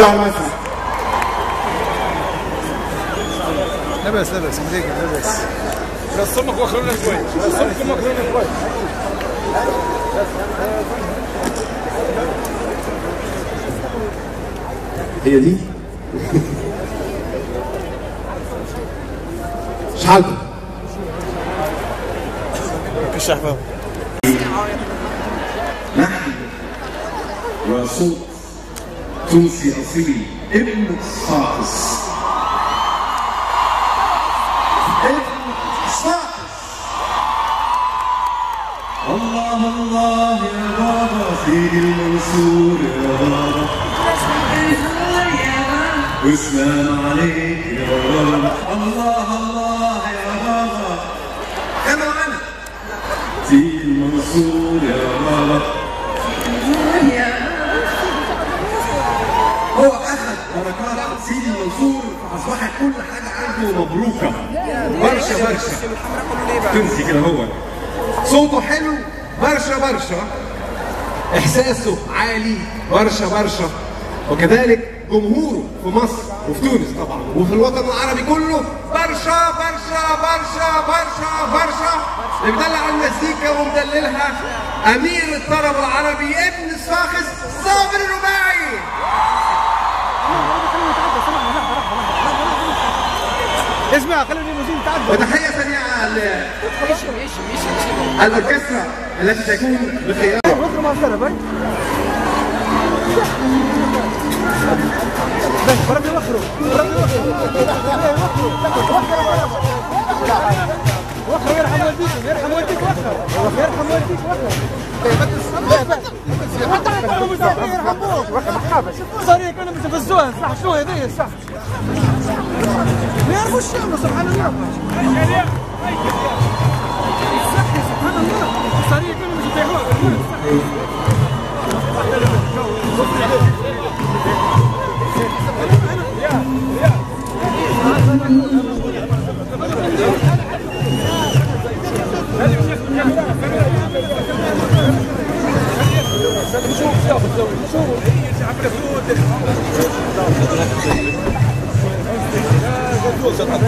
على المسرح لبس لبس مديك لبس رسمك واخرنا شوي. رسمكم واخرنا شوي. هي دي؟ شحالكم الشحفه نحن وصوت تونسي أصيل ابن الصاقص ابن الصاقص الله الله يا بابا سيدي المنصور يا بابا وسلام عليك يا بابا الله الله يا بابا كما أنا سيدي المنصور يا بابا هو اخذ المنصور فاصبحت كل حاجة عنده مبروكه برشا برشا تونسي كده هو. صوته حلو برشا برشا. احساسه عالي برشا برشا وكذلك جمهوره في مصر وفي تونس طبعا وفي الوطن العربي كله برشا برشا. برشا برشا برشا اللي بيدلع المزيكا ومدللها أمير الطرب العربي ابن الصاخص صابر الرباعي اسمع خلي الليموزين تعدي وتحية سريعة للأوركسترا التي تكون بخيار. وخر ما صار بك بس بربي وخروا بربي وخروا وخروا يرحم والديك يرحم والديك وخر يرحم والديك وخر صار كانوا متفزوها صح شو هذي صح. يعرفوا الشام سبحان الله. سبحان الله. صار كانوا مش يطيحوها 又是么？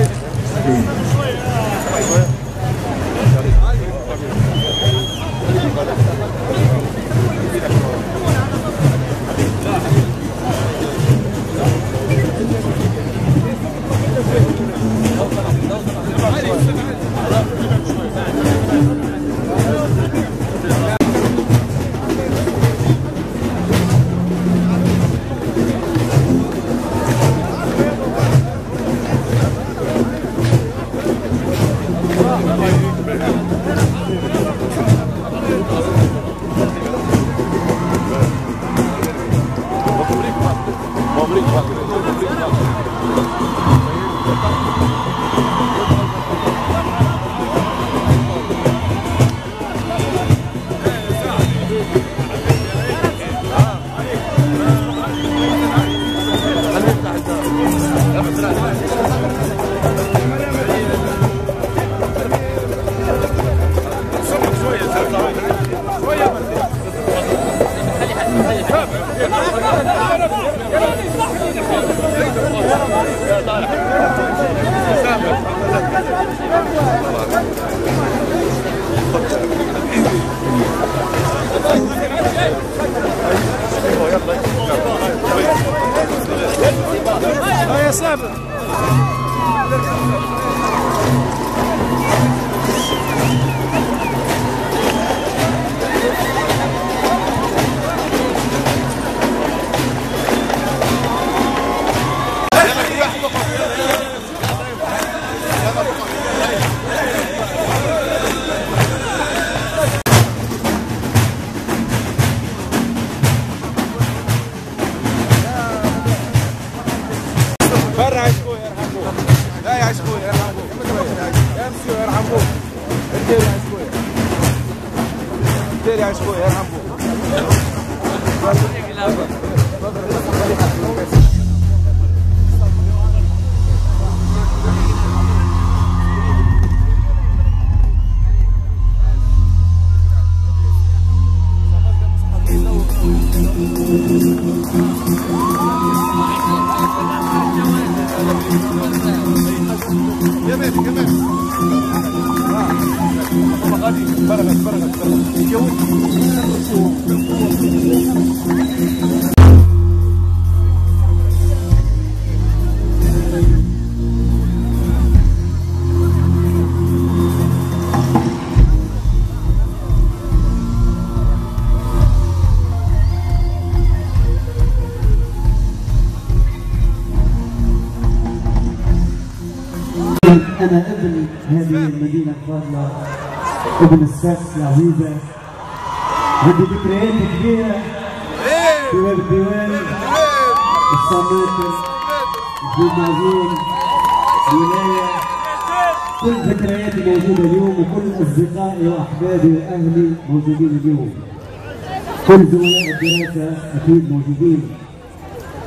那 يا سابر برا يا شكوي يرحموك. لا يا شكوي يرحموك امسوا يرحموك. انتير يا شكوي انتير يا شكوي يرحموك. أنا ابن هذه المدينة الفاضلة ابن الساس العزيزة عندي ذكريات كبيرة. في باب الديوان الصماتر الجمازين الولاية. كل ذكرياتي موجودة اليوم وكل أصدقائي وأحبابي وأهلي موجودين اليوم. كل زملاء الدراسة أكيد موجودين.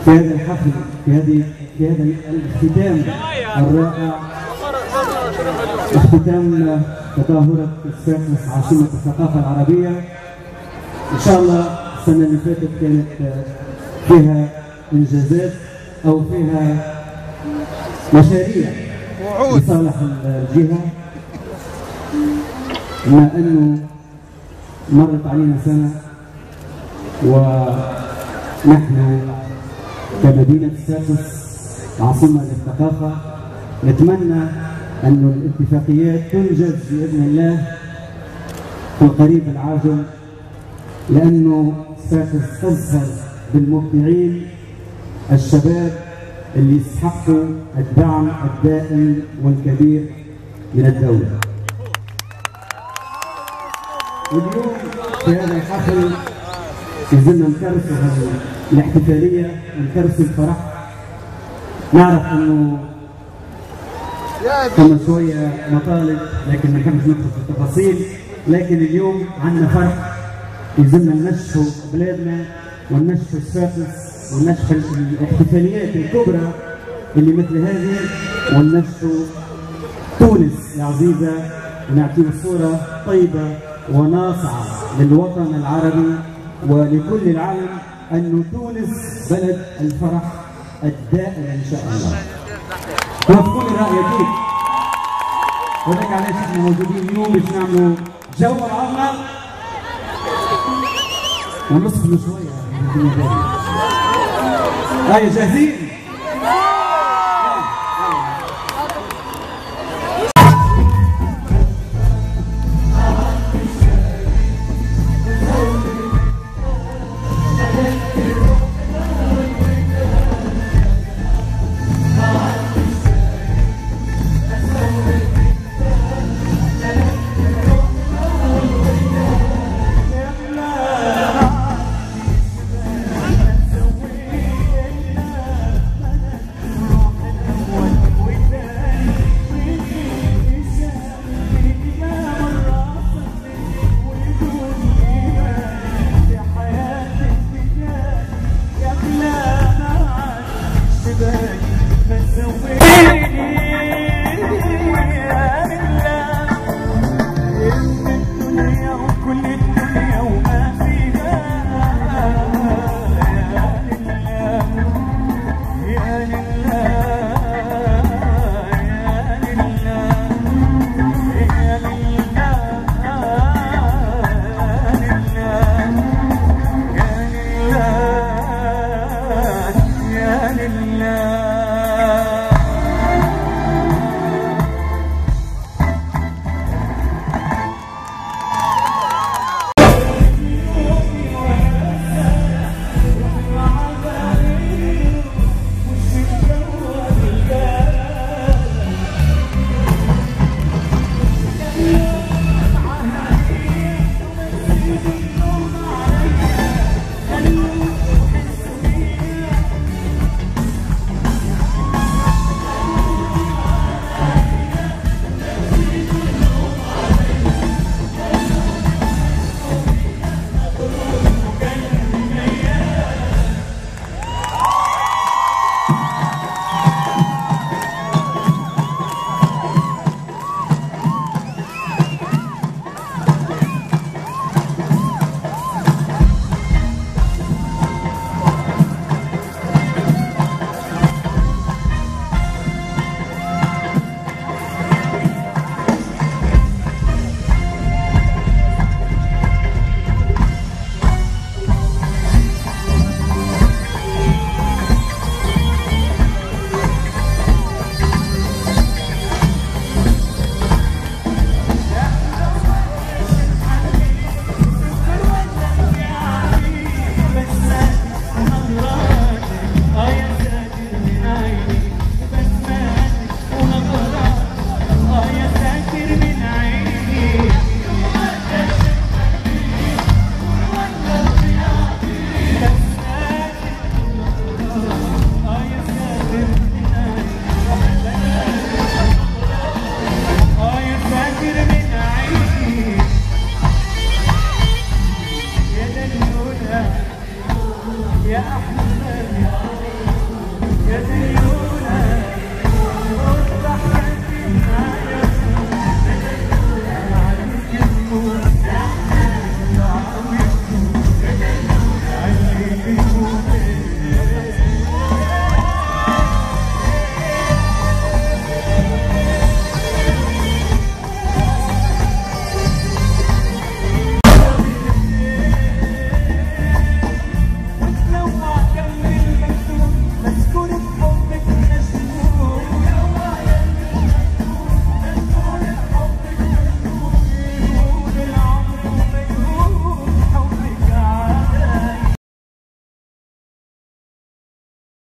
في هذا الحفل في هذه في هذا الاختتام الرائع. اختتام تظاهرة السادس عاصمة الثقافة العربية. إن شاء الله السنة اللي فاتت كانت فيها إنجازات أو فيها مشاريع لصالح الجهة. بما أنه مرت علينا سنة ونحن كمدينة ساسس عاصمة للثقافة نتمنى أن الاتفاقيات تنجز بإذن الله في القريب العاجل لأنه ساسس تزهر بالمبدعين الشباب اللي يستحقوا الدعم الدائم والكبير من الدولة. واليوم في هذا الحفل يزلنا نكرسوا الاحتفالية نكرسوا الفرح. نعرف أنه كنا شوية مطالب لكن ما نحبش ندخل في التفاصيل. لكن اليوم عندنا فرح. يلزمنا ننشفوا بلادنا وننشفوا الساسس وننشفوا الاحتفاليات الكبرى اللي مثل هذه وننشفوا تونس العزيزة. ونعطيه صورة طيبة وناصعة للوطن العربي ولكل العالم أن تونس بلد الفرح الدائم إن شاء الله. توافقوني الرأي أكيد وذلك علاش إحنا موجودين اليوم باش نعملوا جو في الدنيا هذه. هاي جاهزين؟